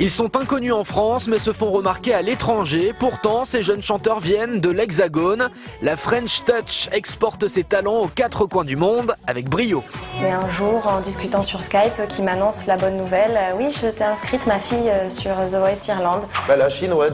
Ils sont inconnus en France mais se font remarquer à l'étranger. Pourtant, ces jeunes chanteurs viennent de l'Hexagone. La French Touch exporte ses talents aux quatre coins du monde avec brio. C'est un jour en discutant sur Skype qui m'annonce la bonne nouvelle. Euh, Oui, je t'ai inscrite ma fille euh, sur The Voice Irlande. Bah, la Chine, ouais,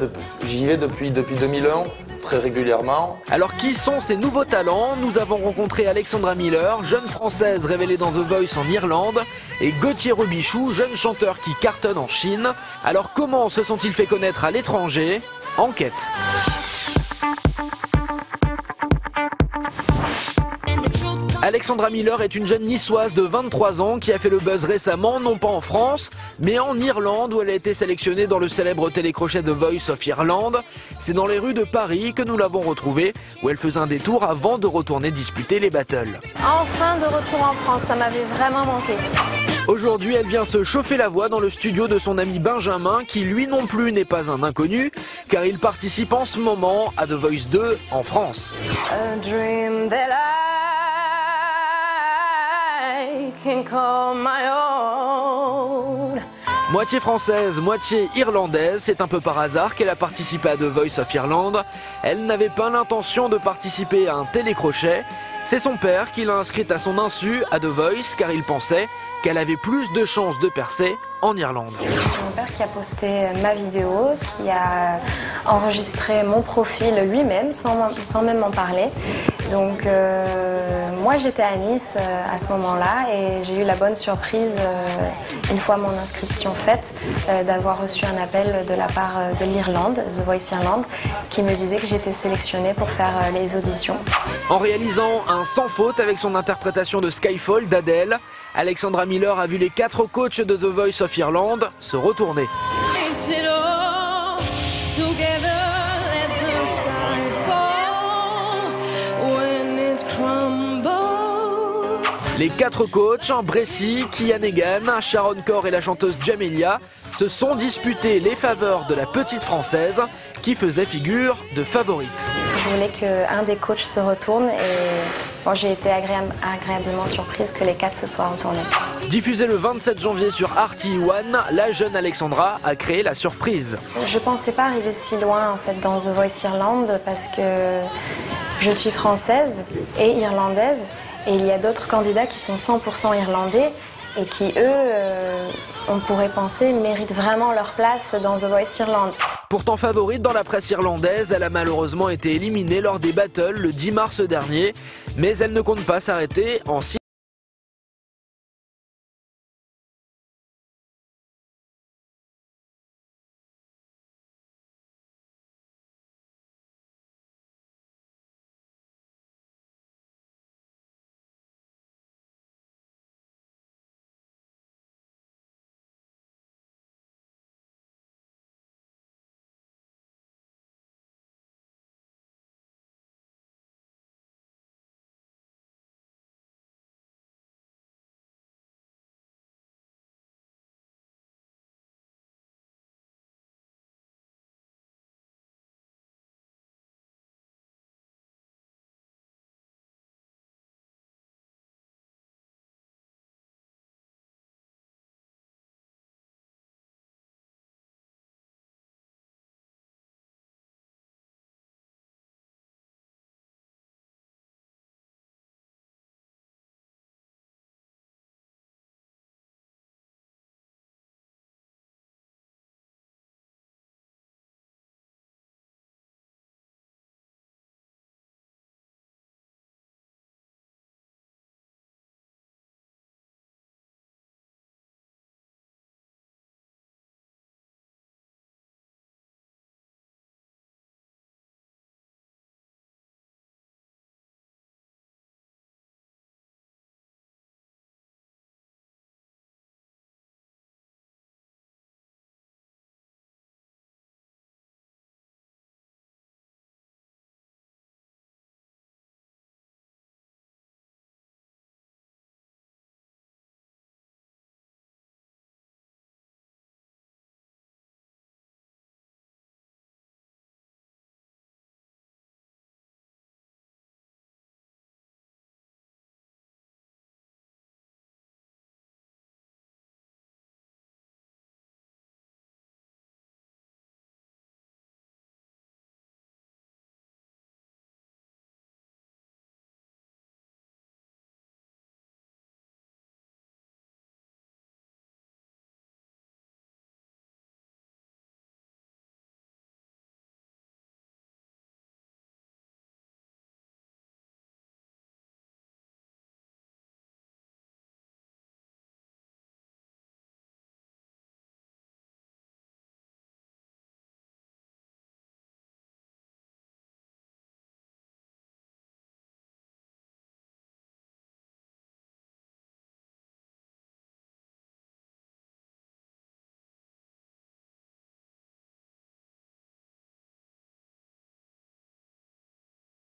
j'y vais depuis, depuis 2001, très régulièrement. Alors qui sont ces nouveaux talents? Nous avons rencontré Alexandra Miller, jeune française révélée dans The Voice en Irlande, et Gauthier Robichou, jeune chanteur qui cartonne en Chine. Alors comment se sont-ils fait connaître à l'étranger? Enquête. Alexandra Miller est une jeune niçoise de 23 ans qui a fait le buzz récemment, non pas en France, mais en Irlande où elle a été sélectionnée dans le célèbre télécrochet The Voice of Ireland. C'est dans les rues de Paris que nous l'avons retrouvée, où elle faisait un détour avant de retourner disputer les battles. Enfin de retour en France, ça m'avait vraiment manqué. Aujourd'hui, elle vient se chauffer la voix dans le studio de son ami Benjamin, qui lui non plus n'est pas un inconnu, car il participe en ce moment à The Voice 2 en France. A dream that I can call my own. Moitié française, moitié irlandaise, c'est un peu par hasard qu'elle a participé à The Voice of Ireland. Elle n'avait pas l'intention de participer à un télécrochet. C'est son père qui l'a inscrite à son insu à The Voice car il pensait qu'elle avait plus de chances de percer en Irlande. C'est mon père qui a posté ma vidéo, qui a enregistré mon profil lui-même sans, sans même m'en parler. Donc euh, moi j'étais à Nice euh, à ce moment-là et j'ai eu la bonne surprise, euh, une fois mon inscription faite, euh, d'avoir reçu un appel de la part de l'Irlande, The Voice Irlande, qui me disait que j'étais sélectionnée pour faire euh, les auditions. En réalisant un sans faute avec son interprétation de Skyfall d'Adèle, Alexandra Miller a vu les quatre coachs de The Voice of Ireland se retourner. Les quatre coachs, Bressy, Kian Egan, Sharon Core et la chanteuse Jamelia, se sont disputés les faveurs de la petite française qui faisait figure de favorite. Je voulais qu'un des coachs se retourne et bon, j'ai été agréable- agréablement surprise que les quatre se soient retournés. Diffusée le 27 janvier sur RT1, la jeune Alexandra a créé la surprise. Je pensais pas arriver si loin en fait dans The Voice Irlande parce que je suis française et irlandaise et il y a d'autres candidats qui sont 100% irlandais et qui eux, euh, on pourrait penser, méritent vraiment leur place dans The Voice Irlande. Pourtant favorite dans la presse irlandaise, elle a malheureusement été éliminée lors des battles le 10 mars dernier, mais elle ne compte pas s'arrêter en